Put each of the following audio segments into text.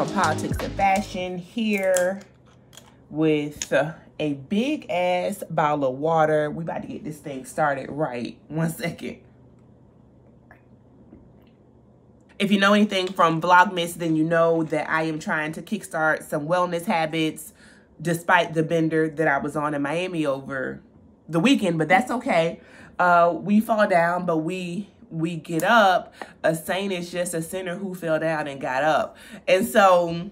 from Politics and Fashion here with a big ass bottle of water. We about to get this thing started right. One second. If you know anything from Vlogmas, then you know that I am trying to kickstart some wellness habits despite the bender that I was on in Miami over the weekend, but that's okay. Uh, we fall down, but we we get up. A saint is just a sinner who fell down and got up. And so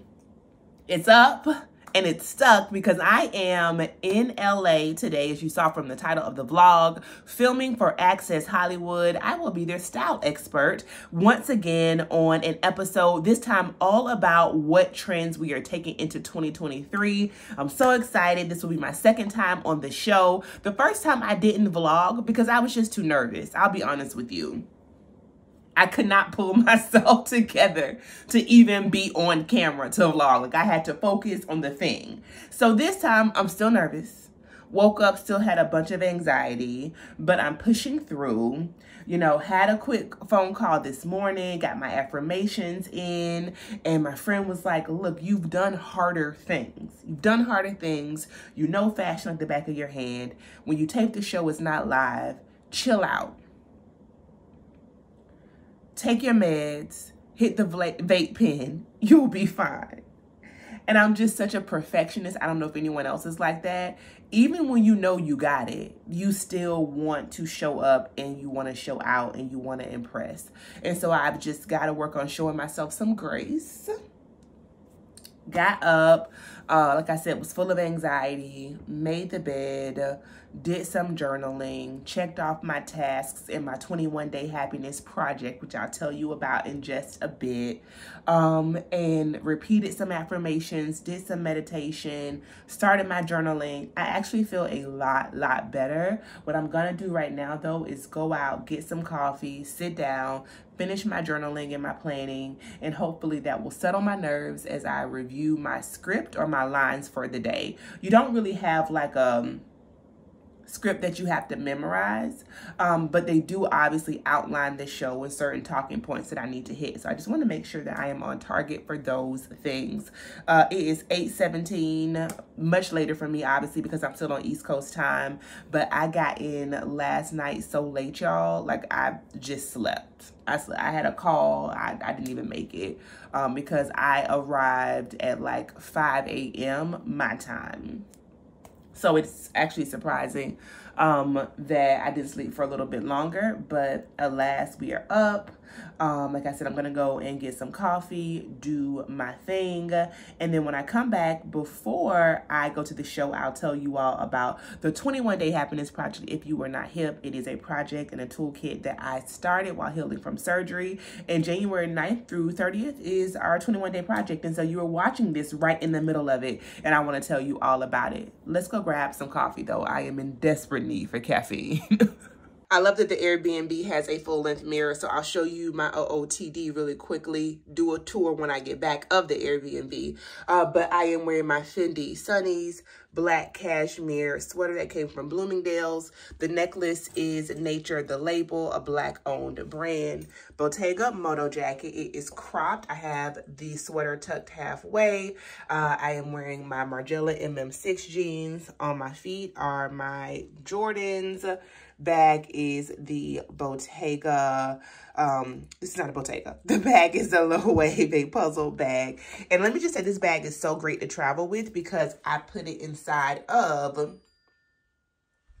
it's up and it's stuck because I am in LA today, as you saw from the title of the vlog, filming for Access Hollywood. I will be their style expert once again on an episode, this time all about what trends we are taking into 2023. I'm so excited. This will be my second time on the show. The first time I didn't vlog because I was just too nervous. I'll be honest with you. I could not pull myself together to even be on camera to vlog. Like I had to focus on the thing. So this time I'm still nervous. Woke up, still had a bunch of anxiety, but I'm pushing through. You know, had a quick phone call this morning, got my affirmations in, and my friend was like, Look, you've done harder things. You've done harder things. You know fashion like the back of your hand. When you tape the show, it's not live. Chill out take your meds, hit the vape pen, you'll be fine. And I'm just such a perfectionist. I don't know if anyone else is like that. Even when you know you got it, you still want to show up and you want to show out and you want to impress. And so I've just got to work on showing myself some grace. Got up, uh, like I said, was full of anxiety, made the bed, did some journaling, checked off my tasks in my 21 day happiness project, which I'll tell you about in just a bit, um, and repeated some affirmations, did some meditation, started my journaling. I actually feel a lot, lot better. What I'm gonna do right now though is go out, get some coffee, sit down, finish my journaling and my planning, and hopefully that will settle my nerves as I review my script or my lines for the day. You don't really have like a um, script that you have to memorize, um, but they do obviously outline the show and certain talking points that I need to hit. So I just want to make sure that I am on target for those things. Uh, it is 8.17, much later for me, obviously, because I'm still on East Coast time, but I got in last night so late, y'all. Like, I just slept. I. I had a call. I, I didn't even make it um, because I arrived at like 5 a.m. my time. So it's actually surprising um, that I did sleep for a little bit longer, but alas, we are up. Um, like I said, I'm going to go and get some coffee, do my thing. And then when I come back, before I go to the show, I'll tell you all about the 21 Day Happiness Project. If you were not hip, it is a project and a toolkit that I started while healing from surgery. And January 9th through 30th is our 21 Day Project. And so you are watching this right in the middle of it. And I want to tell you all about it. Let's go grab some coffee, though. I am in desperate need for caffeine. I love that the Airbnb has a full length mirror, so I'll show you my OOTD really quickly, do a tour when I get back of the Airbnb. Uh, but I am wearing my Fendi Sunnies black cashmere sweater that came from Bloomingdale's. The necklace is Knature the Label, a black owned brand. Bottega Moto jacket. It is cropped. I have the sweater tucked halfway. Uh, I am wearing my Margiela MM6 jeans. On my feet are my Jordans bag is the Bottega, um, this is not a Bottega. The bag is a Loewe a puzzle bag. And let me just say this bag is so great to travel with because I put it inside of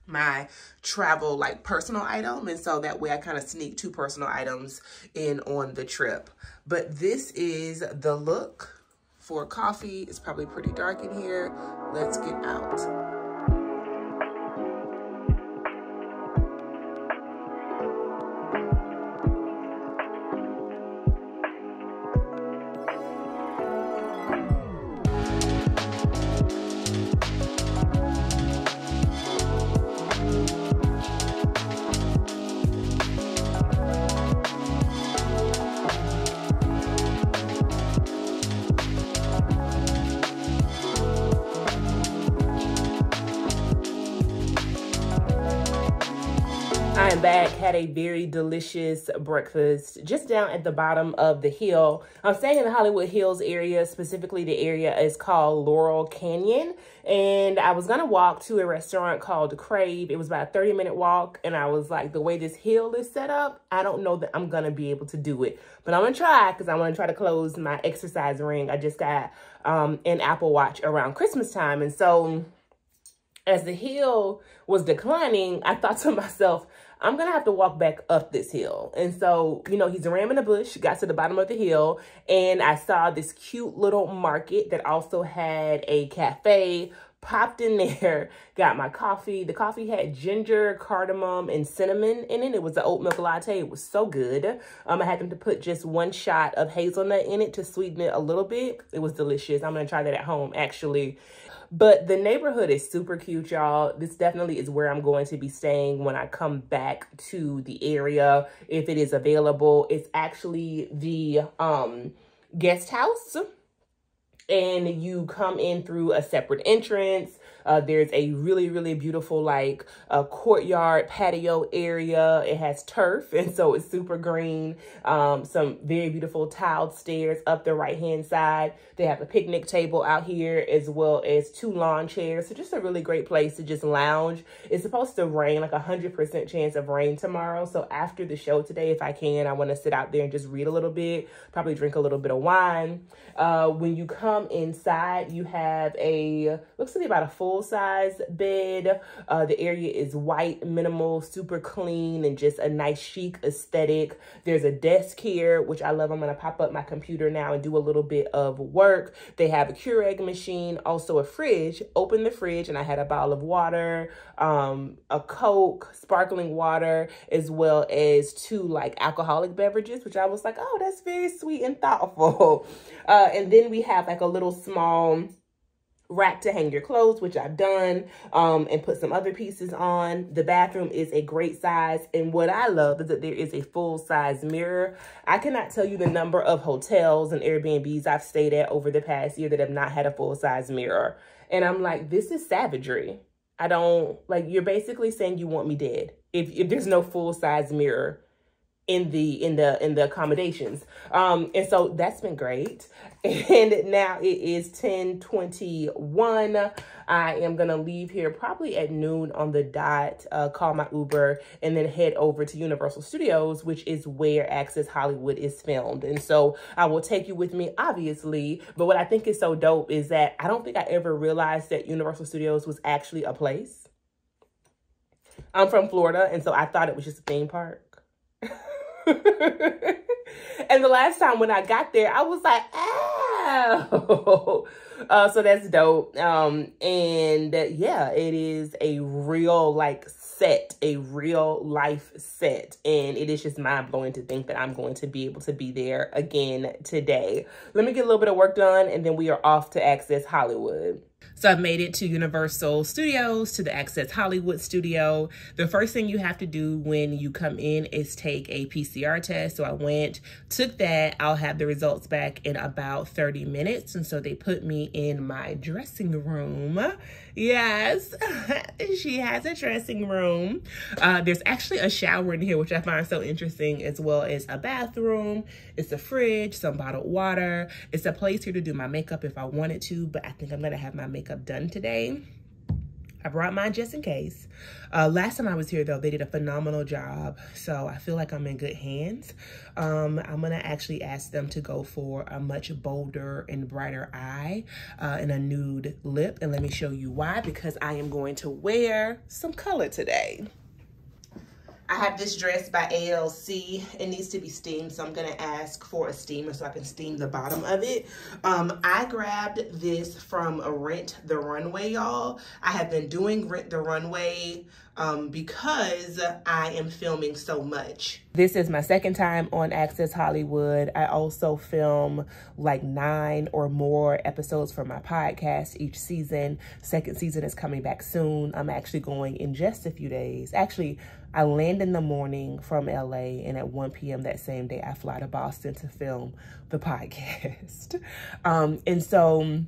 my travel like personal item. And so that way I kind of sneak two personal items in on the trip. But this is the look for coffee. It's probably pretty dark in here. Let's get out a very delicious breakfast just down at the bottom of the hill. I'm staying in the Hollywood Hills area, specifically the area is called Laurel Canyon. And I was gonna walk to a restaurant called Crave. It was about a 30 minute walk. And I was like, the way this hill is set up, I don't know that I'm gonna be able to do it. But I'm gonna try because I wanna try to close my exercise ring. I just got um, an Apple Watch around Christmas time. And so as the hill was declining, I thought to myself, I'm going to have to walk back up this hill. And so, you know, he's ramming a bush, got to the bottom of the hill, and I saw this cute little market that also had a cafe popped in there, got my coffee. The coffee had ginger, cardamom, and cinnamon in it. It was an oat milk latte. It was so good. Um, I had them to put just one shot of hazelnut in it to sweeten it a little bit. It was delicious. I'm going to try that at home, actually. But the neighborhood is super cute, y'all. This definitely is where I'm going to be staying when I come back to the area, if it is available. It's actually the um, guest house and you come in through a separate entrance. Uh, there's a really, really beautiful like uh, courtyard patio area. It has turf and so it's super green. Um, some very beautiful tiled stairs up the right hand side. They have a picnic table out here as well as two lawn chairs. So just a really great place to just lounge. It's supposed to rain like a hundred percent chance of rain tomorrow. So after the show today, if I can, I want to sit out there and just read a little bit, probably drink a little bit of wine. Uh, when you come inside, you have a, looks to be about a full size bed. Uh, the area is white, minimal, super clean, and just a nice chic aesthetic. There's a desk here, which I love. I'm going to pop up my computer now and do a little bit of work. They have a Keurig machine, also a fridge. Open the fridge, and I had a bottle of water, um, a Coke, sparkling water, as well as two like alcoholic beverages, which I was like, oh, that's very sweet and thoughtful. Uh, and then we have like a little small rack to hang your clothes, which I've done, um, and put some other pieces on. The bathroom is a great size. And what I love is that there is a full size mirror. I cannot tell you the number of hotels and Airbnbs I've stayed at over the past year that have not had a full size mirror. And I'm like, this is savagery. I don't, like, you're basically saying you want me dead if, if there's no full size mirror in the in the in the accommodations. Um and so that's been great. And now it is 1021 i am gonna leave here probably at noon on the dot uh, call my uber and then head over to universal studios which is where access hollywood is filmed. And so i will take you with me obviously but what i think is so dope is that i don't think i ever realized that universal studios was actually a place. I'm from florida and so i thought it was just a theme park and the last time when I got there, I was like, oh. Uh, so that's dope. Um, and uh, yeah, it is a real like set, a real life set. And it is just mind blowing to think that I'm going to be able to be there again today. Let me get a little bit of work done and then we are off to Access Hollywood. So I've made it to Universal Studios, to the Access Hollywood studio. The first thing you have to do when you come in is take a PCR test. So I went, took that. I'll have the results back in about 30 minutes. And so they put me in my dressing room. Yes, she has a dressing room. Uh, there's actually a shower in here, which I find so interesting, as well as a bathroom. It's a fridge, some bottled water. It's a place here to do my makeup if I wanted to, but I think I'm going to have my makeup done today. I brought mine just in case. Uh, last time I was here, though, they did a phenomenal job. So I feel like I'm in good hands. Um, I'm going to actually ask them to go for a much bolder and brighter eye uh, and a nude lip. And let me show you why. Because I am going to wear some color today. I have this dress by ALC. It needs to be steamed, so I'm gonna ask for a steamer so I can steam the bottom of it. Um, I grabbed this from Rent the Runway, y'all. I have been doing Rent the Runway um, because I am filming so much. This is my second time on Access Hollywood. I also film like nine or more episodes for my podcast each season. Second season is coming back soon. I'm actually going in just a few days. Actually, I land in the morning from LA and at 1 p.m. that same day, I fly to Boston to film the podcast. Um, and so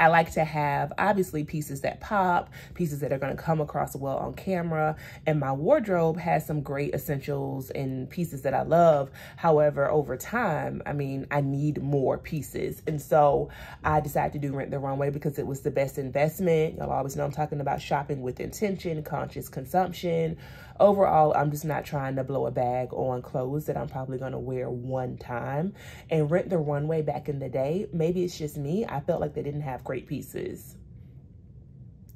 I like to have obviously pieces that pop, pieces that are going to come across well on camera. And my wardrobe has some great essentials and pieces that I love. However, over time, I mean, I need more pieces. And so I decided to do Rent the Runway because it was the best investment. Y'all always know I'm talking about shopping with intention, conscious consumption. Overall, I'm just not trying to blow a bag on clothes that I'm probably going to wear one time. And Rent the Runway back in the day, maybe it's just me, I felt like they didn't have great pieces.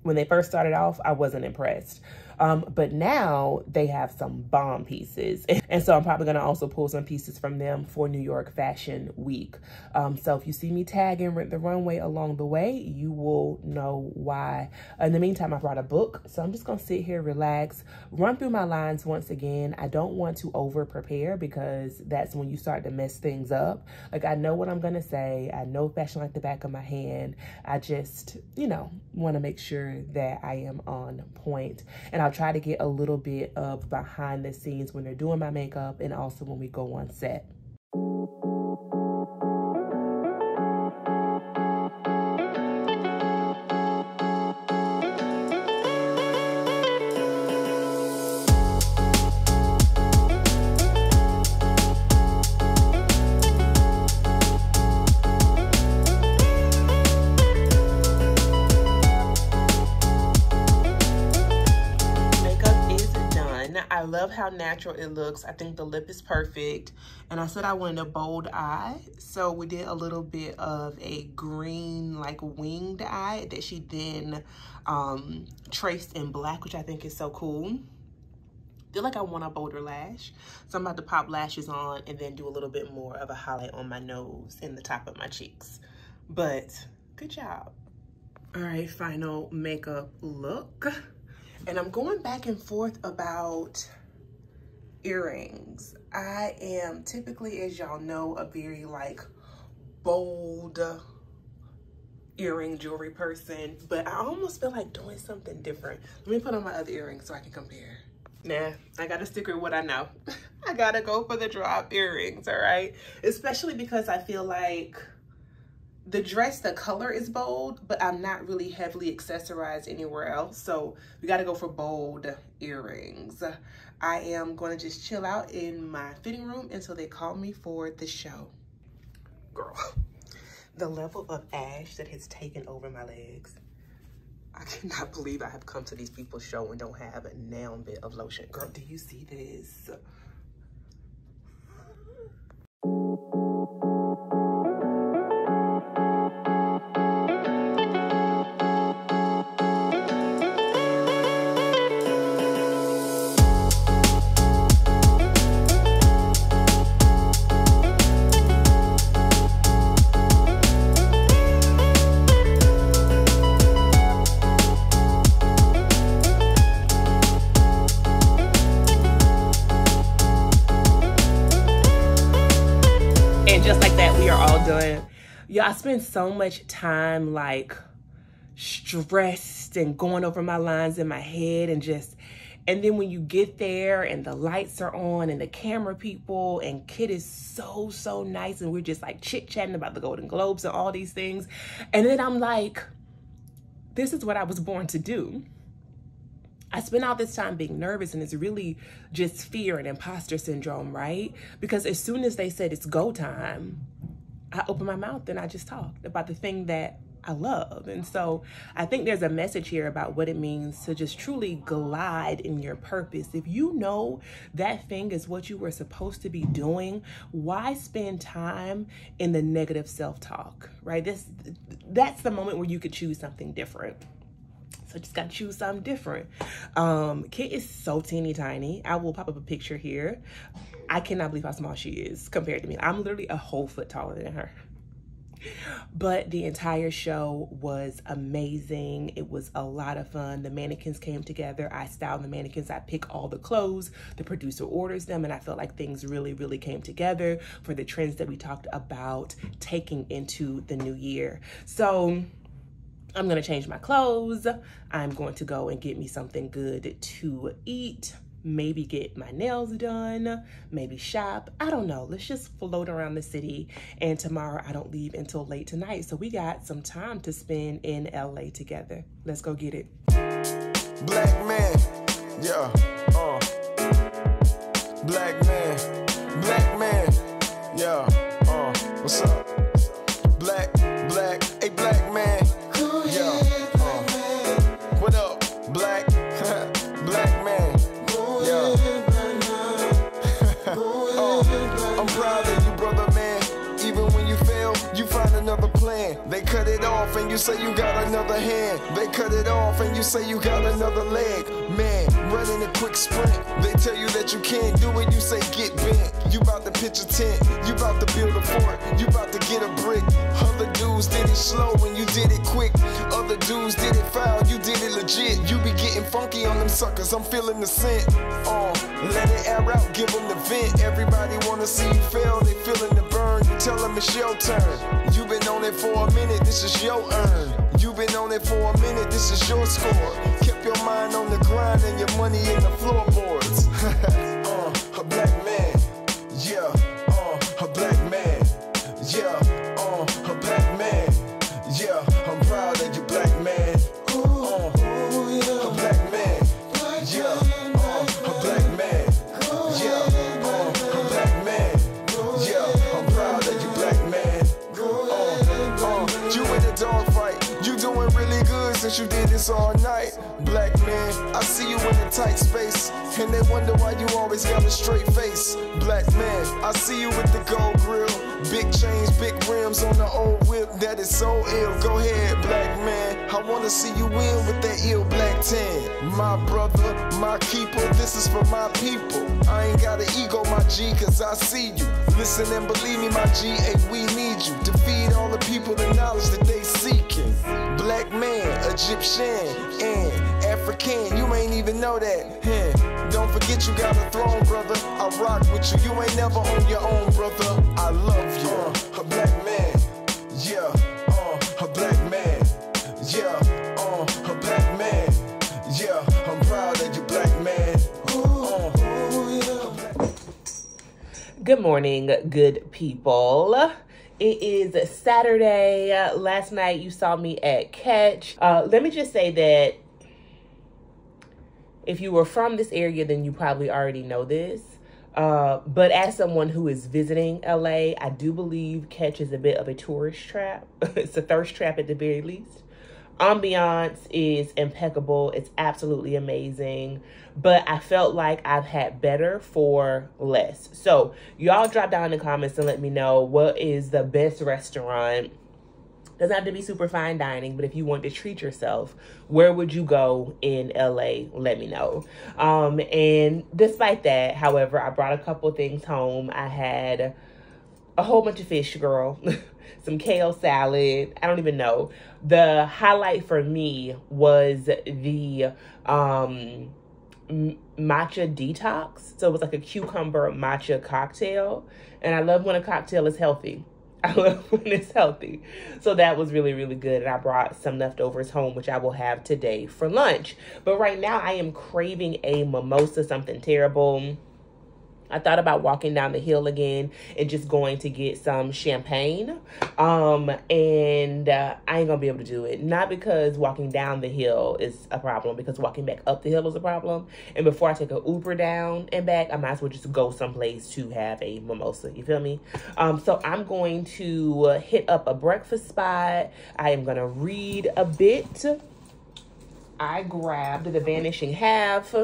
When they first started off, I wasn't impressed. Um, but now they have some bomb pieces. And so I'm probably to also pull some pieces from them for New York Fashion Week. Um, so if you see me tagging Rent the Runway along the way, you will know why. In the meantime, I brought a book. So I'm just to sit here, relax, run through my lines once again. I don't want to over prepare because that's when you start to mess things up. Like I know what I'm to say. I know fashion like the back of my hand. I just, you know, want to make sure that I am on point. And I'll try to get a little bit of behind the scenes when they're doing my makeup and also when we go on set. Natural it looks. I think the lip is perfect. And I said I wanted a bold eye. So we did a little bit of a green, like winged eye that she then um, traced in black, which I think is so cool feel like I want a bolder lash. So I'm about to pop lashes on and then do a little bit more of a highlight on my nose and the top of my cheeks. But good job. All right, final makeup look. And I'm going back and forth about earrings. I am typically, as y'all know, a very like bold earring jewelry person, but I almost feel like doing something different. Let me put on my other earrings so I can compare. Nah, I gotta stick with what I know. I gotta go for the drop earrings, all right? Especially because I feel like the dress, the color is bold, but I'm not really heavily accessorized anywhere else. So we gotta go for bold earrings. I am going to just chill out in my fitting room until they call me for the show. Girl, the level of ash that has taken over my legs. I cannot believe I have come to these people's show and don't have a nail bit of lotion. Girl, do you see this? Spend so much time like stressed and going over my lines in my head and just and then when you get there and the lights are on and the camera people and Kit is so, so nice and we're just like chit chatting about the Golden Globes and all these things. And then I'm like, this is what I was born to do. I spent all this time being nervous and it's really just fear and imposter syndrome, right? Because as soon as they said it's go time, I open my mouth and I just talked about the thing that I love. And so I think there's a message here about what it means to just truly glide in your purpose. If you know that thing is what you were supposed to be doing, why spend time in the negative self-talk, right? This that's the moment where you could choose something different. So just gotta choose something different. Um, Kit is so teeny tiny. I will pop up a picture here. I cannot believe how small she is compared to me. I'm literally a whole foot taller than her. But the entire show was amazing. It was a lot of fun. The mannequins came together. I styled the mannequins. I pick all the clothes. The producer orders them. And I felt like things really, really came together for the trends that we talked about taking into the new year. So I'm going to change my clothes. I'm going to go and get me something good to eat maybe get my nails done, maybe shop. I don't know. Let's just float around the city. And tomorrow I don't leave until late tonight. So we got some time to spend in LA together. Let's go get it. Black man, yeah, uh. Black man, black man, yeah, uh. What's up? Black, black, black and you say you got another hand. They cut it off and you say you got another leg. Man, running a quick sprint. They tell you that you can't do it, you say get bent. You about to pitch a tent, you about to build a fort, you about to get a brick. Other dudes did it slow and you did it quick. Other dudes did it foul, you did it legit. You be getting funky on them suckers, I'm feeling the scent. Uh, let it air out, give them the vent. Everybody wanna see you fail, they feeling the burn. You tell them it's your turn. You've been on it for a minute, this is your earn. You've been on it for a minute, this is your score. Kept your mind on the grind and your money in the floorboards. all night. Black man, I see you in a tight space, and they wonder why you always got a straight face. Black man, I see you with the gold grill, big chains, big rims on the old whip that is so ill. Go ahead, black man, I wanna see you win with that ill black tan. My brother, my keeper, this is for my people. I ain't got an ego, my G, cause I see you. Listen and believe me, my G, hey, we need you to feed all the people the knowledge that they seeking. Egyptian, and African, you ain't even know that. Huh. Don't forget you got a throne, brother. I rock with you, you ain't never on your own, brother. I love you. Uh, a black man, yeah, uh, a black man, yeah, uh, a black man, yeah. I'm proud of you, black man. Uh, Good morning, good people. It is Saturday. Last night you saw me at Catch. Uh, let me just say that if you were from this area, then you probably already know this. Uh, but as someone who is visiting LA, I do believe Catch is a bit of a tourist trap. it's a thirst trap at the very least. Ambiance is impeccable. It's absolutely amazing. But I felt like I've had better for less. So, y'all drop down in the comments and let me know what is the best restaurant. Doesn't have to be super fine dining, but if you want to treat yourself, where would you go in LA? Let me know. Um, and despite that, however, I brought a couple things home. I had a whole bunch of fish, girl. Some kale salad. I don't even know. The highlight for me was the um matcha detox. So it was like a cucumber matcha cocktail. And I love when a cocktail is healthy. I love when it's healthy. So that was really, really good. And I brought some leftovers home, which I will have today for lunch. But right now, I am craving a mimosa, something terrible. I thought about walking down the hill again and just going to get some champagne. Um, and uh, I ain't gonna be able to do it. Not because walking down the hill is a problem, because walking back up the hill is a problem. And before I take a Uber down and back, I might as well just go someplace to have a mimosa. You feel me? Um, so I'm going to hit up a breakfast spot. I am gonna read a bit. I grabbed The Vanishing Half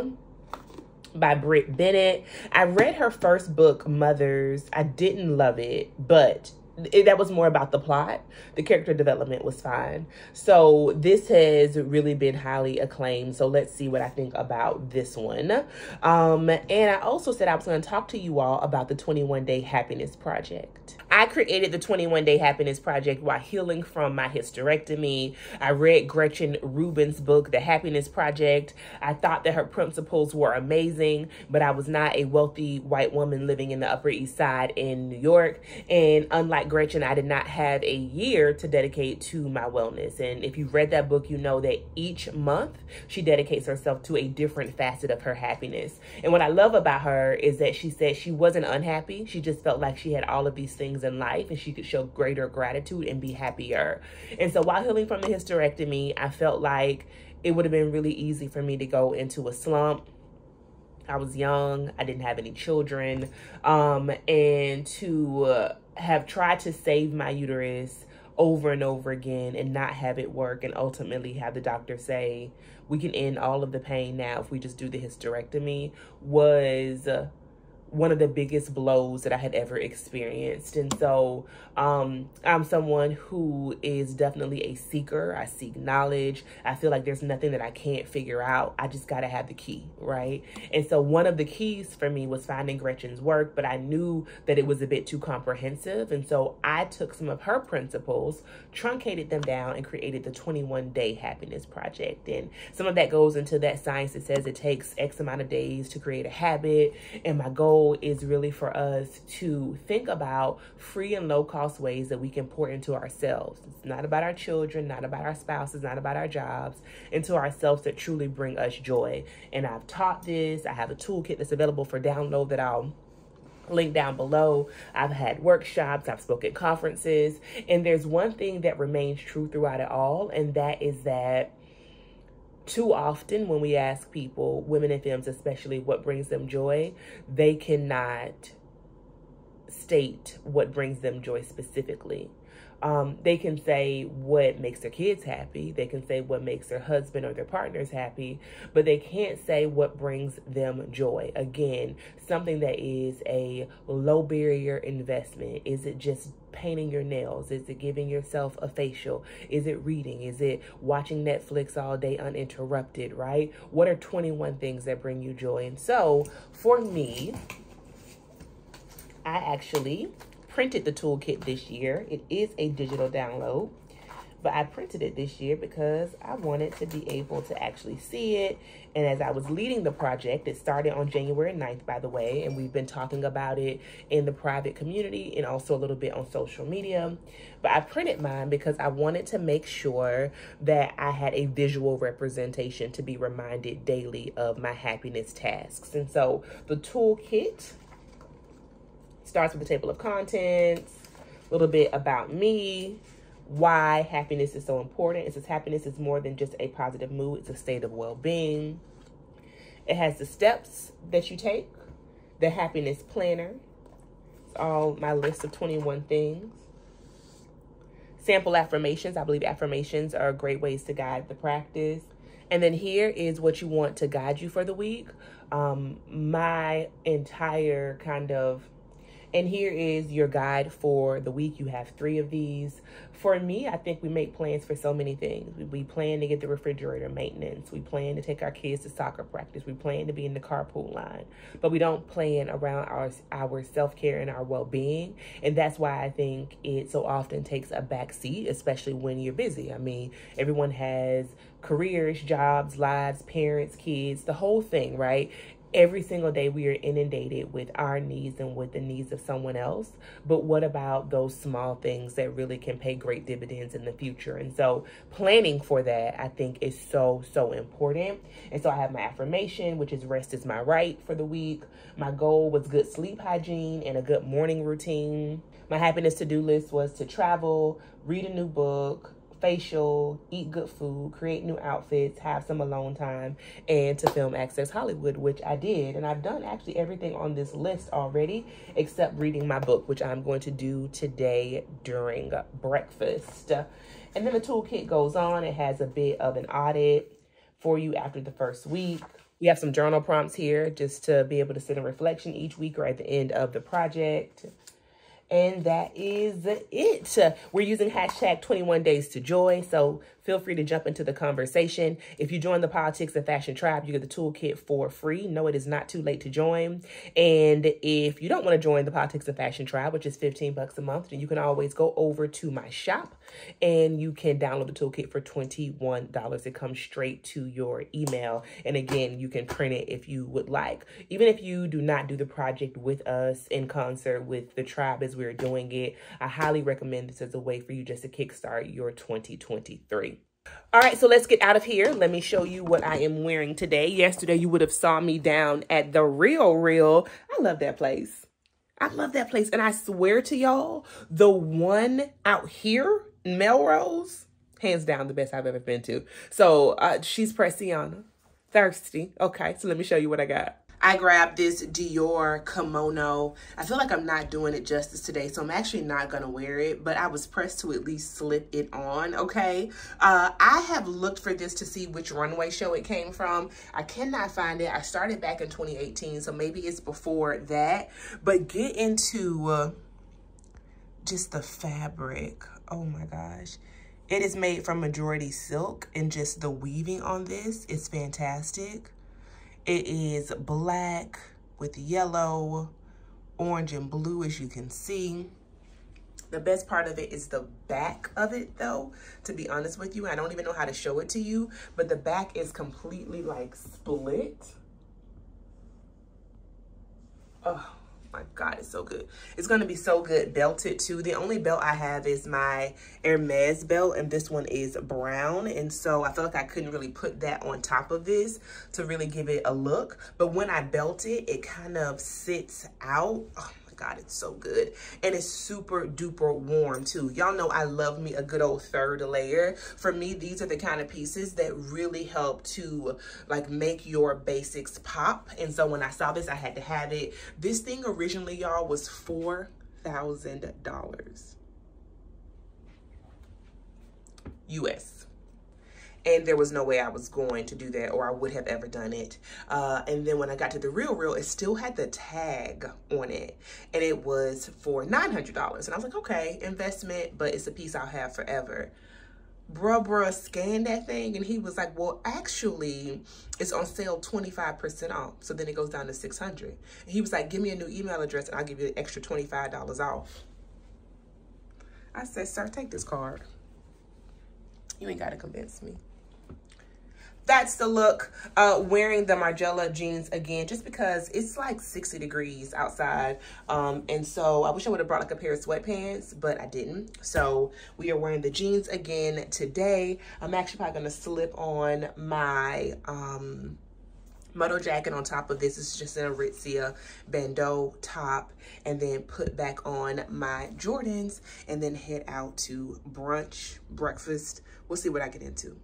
by Brit Bennett. I read her first book, Mothers. I didn't love it, but it, that was more about the plot. The character development was fine. So this has really been highly acclaimed. So let's see what I think about this one. Um, and I also said I was going to talk to you all about the 21 Day Happiness Project. I created the 21 Day Happiness Project while healing from my hysterectomy. I read Gretchen Rubin's book, The Happiness Project. I thought that her principles were amazing, but I was not a wealthy white woman living in the Upper East Side in New York. And unlike Gretchen, I did not have a year to dedicate to my wellness. And if you've read that book, you know that each month she dedicates herself to a different facet of her happiness. And what I love about her is that she said she wasn't unhappy. She just felt like she had all of these things in life and she could show greater gratitude and be happier. And so while healing from the hysterectomy, I felt like it would have been really easy for me to go into a slump. I was young, I didn't have any children, um, and to uh, have tried to save my uterus over and over again and not have it work and ultimately have the doctor say we can end all of the pain now if we just do the hysterectomy was one of the biggest blows that I had ever experienced. And so um, I'm someone who is definitely a seeker. I seek knowledge. I feel like there's nothing that I can't figure out. I just got to have the key, right? And so one of the keys for me was finding Gretchen's work, but I knew that it was a bit too comprehensive. And so I took some of her principles, truncated them down, and created the 21 Day Happiness Project. And some of that goes into that science that says it takes X amount of days to create a habit. And my goal goal is really for us to think about free and low cost ways that we can pour into ourselves. It's not about our children, not about our spouses, not about our jobs, into ourselves that truly bring us joy. And I've taught this. I have a toolkit that's available for download that I'll link down below. I've had workshops, I've spoken conferences, and there's one thing that remains true throughout it all, and that is that too often when we ask people, women in films especially, what brings them joy, they cannot state what brings them joy specifically. Um, they can say what makes their kids happy. They can say what makes their husband or their partners happy, but they can't say what brings them joy. Again, something that is a low barrier investment. Is it just painting your nails? Is it giving yourself a facial? Is it reading? Is it watching Netflix all day uninterrupted, right? What are 21 things that bring you joy? And so for me, I actually printed the toolkit this year. It is a digital download, but I printed it this year because I wanted to be able to actually see it. And as I was leading the project, it started on January 9th, by the way, and we've been talking about it in the private community and also a little bit on social media. But I printed mine because I wanted to make sure that I had a visual representation to be reminded daily of my happiness tasks. And so the toolkit starts with the table of contents, a little bit about me, why happiness is so important. It says happiness is more than just a positive mood, it's a state of well being. It has the steps that you take, the happiness planner. It's all my list of 21 things. Sample affirmations. I believe affirmations are great ways to guide the practice. And then here is what you want to guide you for the week. Um, my entire kind of and here is your guide for the week. You have three of these. For me, I think we make plans for so many things. We, plan to get the refrigerator maintenance. We plan to take our kids to soccer practice. We plan to be in the carpool line. But we don't plan around our, our self-care and our well-being. And that's why I think it so often takes a back seat, especially when you're busy. I mean, everyone has careers, jobs, lives, parents, kids, the whole thing, right? Every single day we are inundated with our needs and with the needs of someone else. But what about those small things that really can pay great dividends in the future? And so planning for that, I think, is so, so important. And so I have my affirmation, which is rest is my right for the week. My goal was good sleep hygiene and a good morning routine. My happiness to do list was to travel, read a new book, facial, eat good food, create new outfits, have some alone time, and to film Access Hollywood, which I did. And I've done actually everything on this list already, except reading my book, which I'm going to do today during breakfast. And then the toolkit goes on. It has a bit of an audit for you after the first week. We have some journal prompts here just to be able to sit in reflection each week or at the end of the project. And that is it. We're using hashtag 21 days to joy. So feel free to jump into the conversation. If you join the Politics and Fashion Tribe, you get the toolkit for free. No, it is not too late to join. And if you don't want to join the Politics and Fashion Tribe, which is 15 bucks a month, then you can always go over to my shop and you can download the toolkit for $21. It comes straight to your email. And again, you can print it if you would like. Even if you do not do the project with us in concert with the tribe as we're doing it, I highly recommend this as a way for you just to kickstart your 2023. All right, so let's get out of here. Let me show you what I am wearing today. Yesterday, you would have saw me down at the Real Real. I love that place. I love that place. And I swear to y'all, the one out here, Melrose, hands down the best I've ever been to. So uh, she's Pressiana. Thirsty. Okay, so let me show you what I got. I grabbed this Dior kimono. I feel like I'm not doing it justice today, so I'm actually not going to wear it, but I was pressed to at least slip it on, okay? Uh, I have looked for this to see which runway show it came from. I cannot find it. I started back in 2018, so maybe it's before that, but get into uh, just the fabric. Oh my gosh. It is made from majority silk and just the weaving on this is fantastic. It is black with yellow, orange, and blue, as you can see. The best part of it is the back of it, though, to be honest with you. I don't even know how to show it to you, but the back is completely, like, split. Oh my god it's so good. It's going to be so good belted too. The only belt i have is my hermes belt and this one is brown and so i feel like i couldn't really put that on top of this to really give it a look. But when i belt it it kind of sits out. Oh, God, it's so good. And it's super duper warm too. Y'all know I love me a good old third layer. For me, these are the kind of pieces that really help to like make your basics pop. And so when I saw this, I had to have it. This thing originally, y'all, was $4,000 US and there was no way I was going to do that or I would have ever done it. Uh, and then when I got to the Real Real, it still had the tag on it and it was for $900. And I was like, okay, investment, but it's a piece I'll have forever. Bruh, bruh scanned that thing and he was like, well, actually, it's on sale 25% off. So then it goes down to 600 And he was like, give me a new email address and I'll give you an extra $25 off. I said, sir, take this card. You ain't got to convince me that's the look uh, wearing the Margiela jeans again just because it's like 60 degrees outside um, and so I wish I would have brought like a pair of sweatpants but I didn't so we are wearing the jeans again today I'm actually probably gonna slip on my um, moto jacket on top of this. It's just an Aritzia bandeau top and then put back on my Jordans and then head out to brunch, breakfast. We'll see what I get into.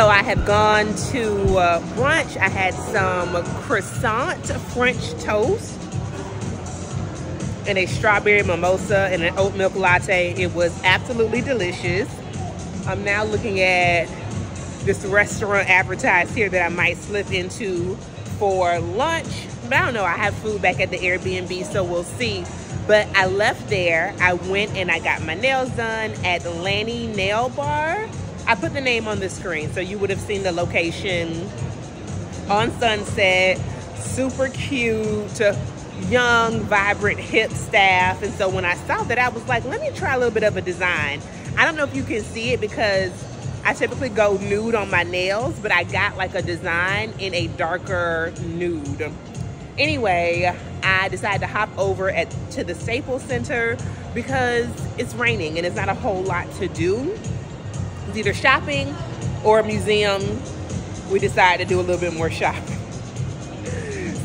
So I have gone to uh, brunch. I had some croissant French toast and a strawberry mimosa and an oat milk latte. It was absolutely delicious. I'm now looking at this restaurant advertised here that I might slip into for lunch. But I don't know, I have food back at the Airbnb, so we'll see. But I left there. I went and I got my nails done at Lanny Nail Bar. I put the name on the screen, so you would have seen the location on Sunset. Super cute, young, vibrant, hip staff. And so when I saw that, I was like, let me try a little bit of a design. I don't know if you can see it because I typically go nude on my nails, but I got like a design in a darker nude. Anyway, I decided to hop over at to the Staples Center because it's raining and it's not a whole lot to do. It's either shopping or a museum. We decided to do a little bit more shopping.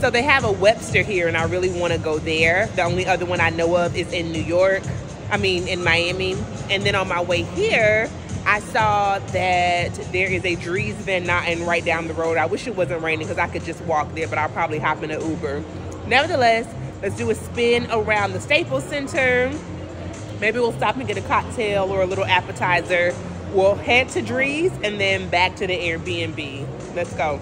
So they have a Webster here and I really want to go there. The only other one I know of is in New York. I mean, in Miami. And then on my way here, I saw that there is a Dries Van Noten right down the road. I wish it wasn't raining because I could just walk there, but I'll probably hop in an Uber. Nevertheless, let's do a spin around the Staples Center. Maybe we'll stop and get a cocktail or a little appetizer. We'll head to Dries and then back to the Airbnb. Let's go.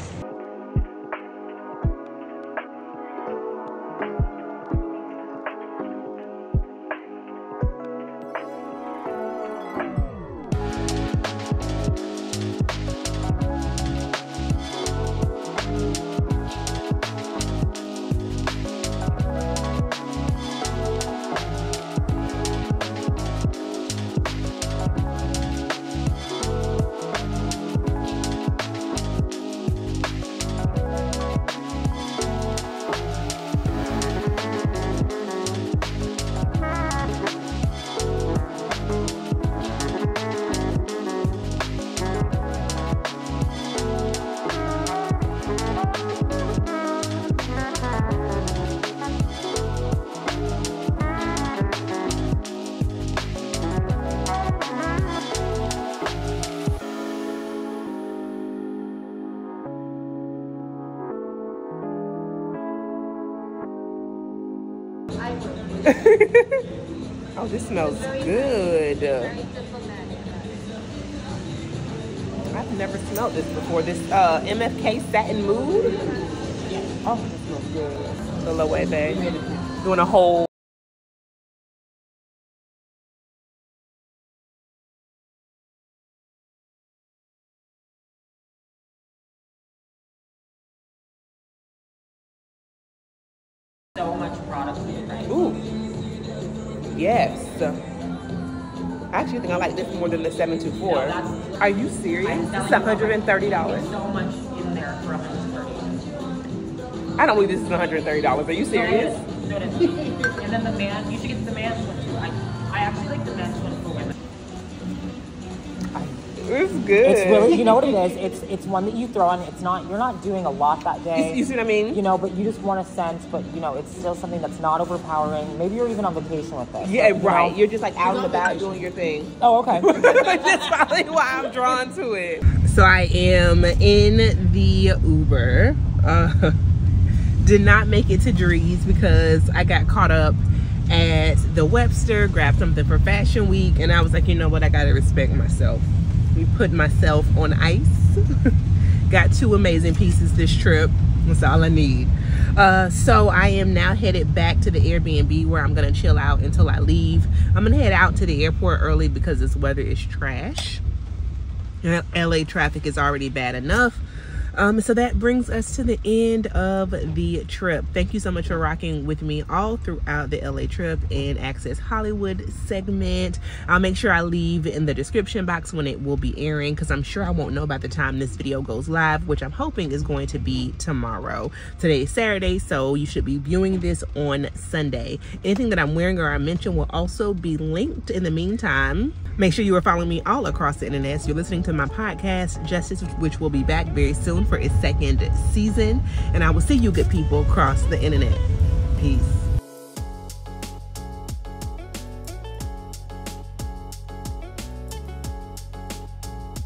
Smells good. I've never smelled this before. This uh, MFK Satin Mood. Oh, this smells good. The Loewe. Doing a whole this more than the 724. No, that's- Are you serious? It's telling you, $130. So much in there for 130 I don't believe this is $130. Are you serious? No, it is. and then the man, you should get the man's one too. I, I actually like the men's one. It's good. It's really, you know what it is? It's it's one that you throw on. It's not you're not doing a lot that You, day. you see what I mean? You know, but you just want a sense, but you know, it's still something that's not overpowering. Maybe you're even on vacation with this. yeah, but, you right. know- You're just like out and about doing your thing. oh, okay. That's probably why I'm drawn to it. So I am in the Uber. Uh, did not make it to Dries because I got caught up at the Webster, grabbed something for Fashion Week, and I was like, you know what, I gotta respect myself. We put myself on ice. got two amazing pieces this trip. That's all I need. Uh, so I am now headed back to the Airbnb where I'm gonna chill out until I leave. I'm gonna head out to the airport early because this weather is trash. LA traffic is already bad enough. Um, so that brings us to the end of the trip. Thank you so much for rocking with me all throughout the LA trip and Access Hollywood segment. I'll make sure I leave in the description box when it will be airing because I'm sure I won't know by the time this video goes live, which I'm hoping is going to be tomorrow. Today is Saturday, so you should be viewing this on Sunday. Anything that I'm wearing or I mention will also be linked in the meantime. Make sure you are following me all across the internet. So you're listening to my podcast, Just Us, which will be back very for its second season. And I will see you good people across the internet. Peace.